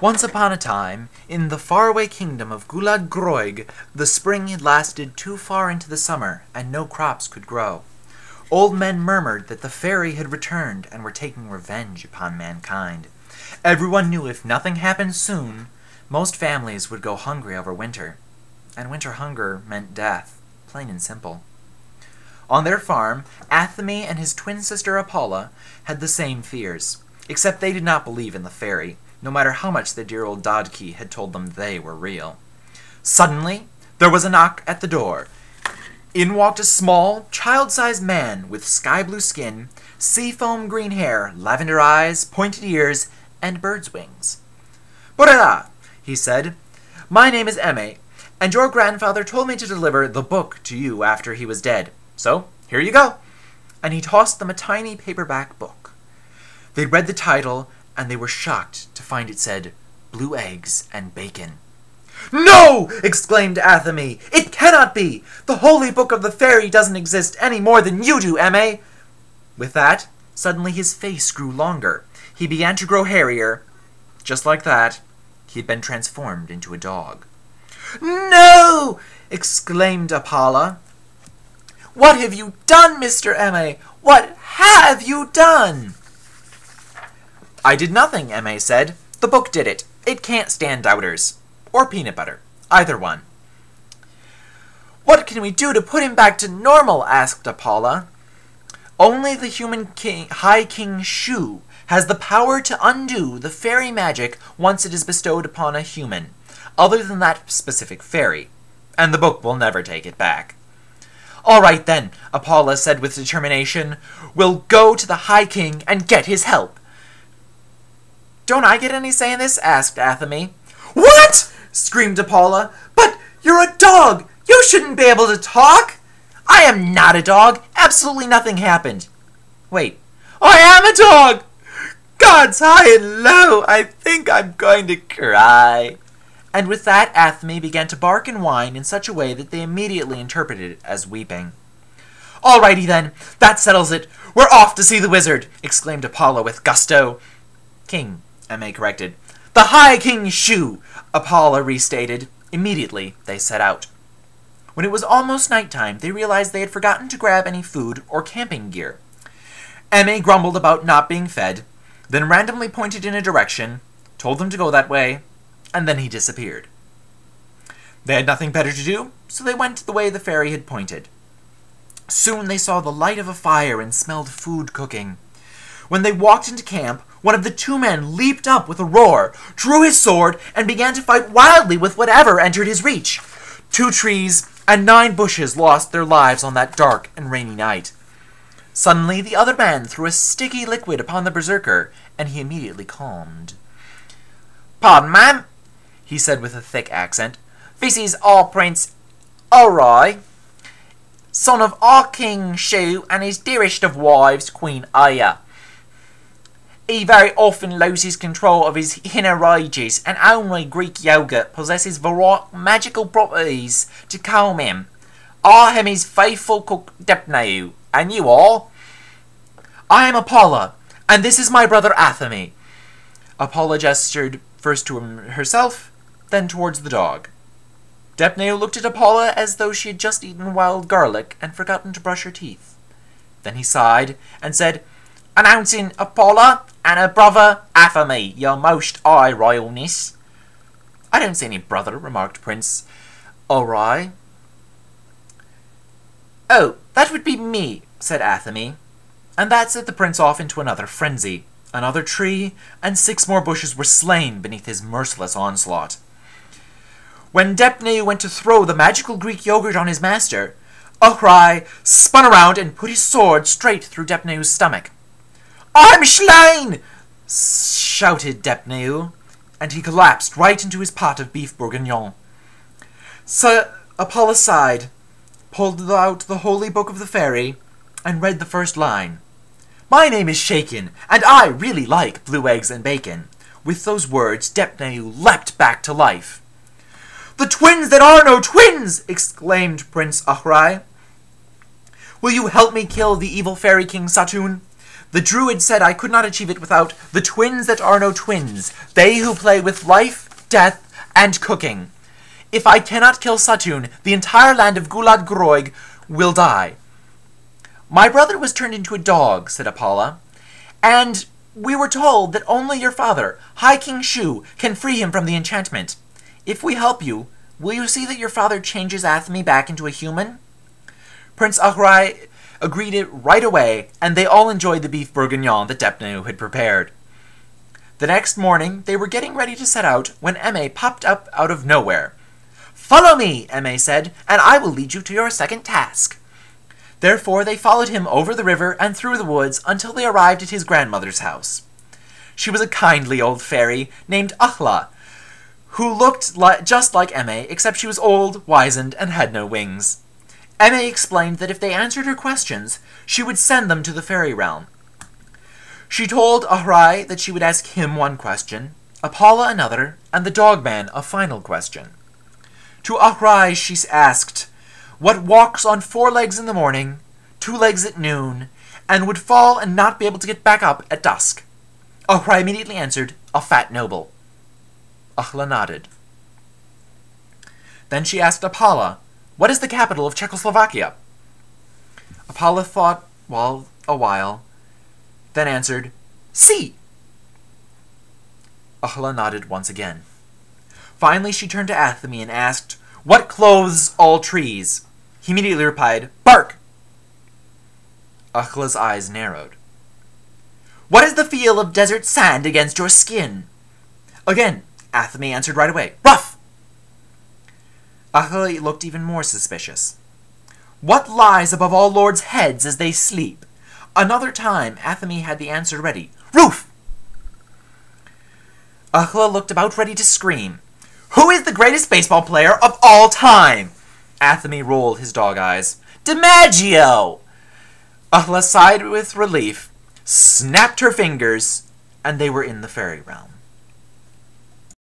Once upon a time, in the faraway kingdom of Gulad Groig, the spring had lasted too far into the summer, and no crops could grow. Old men murmured that the fairy had returned and were taking revenge upon mankind. Everyone knew if nothing happened soon, most families would go hungry over winter. And winter hunger meant death, plain and simple. On their farm, Athame and his twin sister Apollo had the same fears, except they did not believe in the fairy, no matter how much the dear old Dodki had told them they were real. Suddenly, there was a knock at the door. In walked a small, child-sized man with sky-blue skin, seafoam green hair, lavender eyes, pointed ears, and bird's wings. Burra, he said. My name is Eme, and your grandfather told me to deliver the book to you after he was dead. So, here you go. And he tossed them a tiny paperback book. They read the title, and they were shocked to find it said, Blue Eggs and Bacon. No! exclaimed Athame. It cannot be! The holy book of the fairy doesn't exist any more than you do, Eme! With that, suddenly his face grew longer. He began to grow hairier. Just like that, he had been transformed into a dog. No! exclaimed Apollo. What have you done, Mr. Eme? What have you done? I did nothing, Eme said. The book did it. It can't stand doubters. Or peanut butter. Either one. What can we do to put him back to normal? asked Apollo. Only the human king, High King Shu has the power to undo the fairy magic once it is bestowed upon a human, other than that specific fairy, and the book will never take it back. All right then, Apollo said with determination. We'll go to the High King and get his help. Don't I get any say in this? asked Athame. What? screamed Apollo. But you're a dog. You shouldn't be able to talk. I am not a dog. Absolutely nothing happened. Wait. I am a dog. God's high and low. I think I'm going to cry. And with that, Athame began to bark and whine in such a way that they immediately interpreted it as weeping. Alrighty then, that settles it. We're off to see the wizard, exclaimed Apollo with gusto. King, Eme corrected. The High King Shu, Apollo restated. Immediately, they set out. When it was almost night time, they realized they had forgotten to grab any food or camping gear. Eme grumbled about not being fed, then randomly pointed in a direction, told them to go that way, and then he disappeared. They had nothing better to do, so they went the way the fairy had pointed. Soon they saw the light of a fire and smelled food cooking. When they walked into camp, one of the two men leaped up with a roar, drew his sword, and began to fight wildly with whatever entered his reach. Two trees and nine bushes lost their lives on that dark and rainy night. Suddenly, the other man threw a sticky liquid upon the berserker, and he immediately calmed. Pardon, ma'am, he said with a thick accent. This is our Prince Ori, son of our King Shu and his dearest of wives, Queen Aya. He very often loses control of his inner rages, and only Greek yogurt possesses magical properties to calm him. I am his faithful cook Depneu, and you are? I am Apollo, and this is my brother Athame. Apollo gestured first to herself, then towards the dog. Depneu looked at Apollo as though she had just eaten wild garlic and forgotten to brush her teeth. Then he sighed and said, Announcing Apollo and her brother Athame, your most high royalness. I don't see any brother, remarked Prince Ori. Oh, that would be me, said Athame. And that set the prince off into another frenzy. Another tree, and six more bushes were slain beneath his merciless onslaught. When Depneu went to throw the magical Greek yogurt on his master, Ahrai spun around and put his sword straight through Depneu's stomach. I'm slain! shouted Depneu, and he collapsed right into his pot of beef bourguignon. Sir Apollo sighed, pulled out the holy book of the fairy, and read the first line. My name is Shaken, and I really like blue eggs and bacon. With those words, Depneu leapt back to life. The twins that are no twins! exclaimed Prince Ahrai. Will you help me kill the evil fairy king Satun? The druid said I could not achieve it without the twins that are no twins, they who play with life, death, and cooking. If I cannot kill Satun, the entire land of Gulad Groig will die. My brother was turned into a dog, said Apala, and we were told that only your father, High King Shu, can free him from the enchantment. If we help you, will you see that your father changes Athame back into a human? Prince Ahrai agreed it right away, and they all enjoyed the beef bourguignon that Depneu had prepared. The next morning, they were getting ready to set out when Eme popped up out of nowhere. Follow me, Eme said, and I will lead you to your second task. Therefore they followed him over the river and through the woods until they arrived at his grandmother's house. She was a kindly old fairy named Ahla, who looked li just like Eme, except she was old, wizened, and had no wings. Eme explained that if they answered her questions, she would send them to the fairy realm. She told Ahrai that she would ask him one question, Apala another, and the dogman a final question. To Ahrai she asked, What walks on four legs in the morning, two legs at noon, and would fall and not be able to get back up at dusk? Ahrai immediately answered, A fat noble. Ahla nodded. Then she asked Apala, What is the capital of Czechoslovakia? Apala thought, well, a while, then answered, See! Ahla nodded once again. Finally, she turned to Athame and asked, What clothes all trees? He immediately replied, Bark! Ahla's eyes narrowed. What is the feel of desert sand against your skin? Again, Athame answered right away, Rough! Ahla looked even more suspicious. What lies above all lords' heads as they sleep? Another time, Athame had the answer ready. Roof! Ahla looked about ready to scream. Who is the greatest baseball player of all time? Athame rolled his dog eyes. DiMaggio! Ahla sighed with relief, snapped her fingers, and they were in the fairy realm.